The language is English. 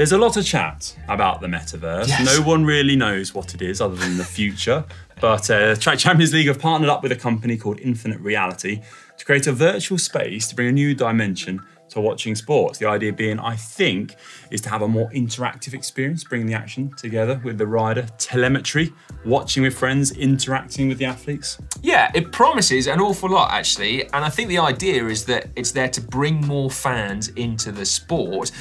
There's a lot of chat about the metaverse. Yes. No one really knows what it is other than the future. But uh, Champions League have partnered up with a company called Infinite Reality to create a virtual space to bring a new dimension to watching sports. The idea being, I think, is to have a more interactive experience, bringing the action together with the rider, telemetry, watching with friends, interacting with the athletes. Yeah, it promises an awful lot actually, and I think the idea is that it's there to bring more fans into the sport.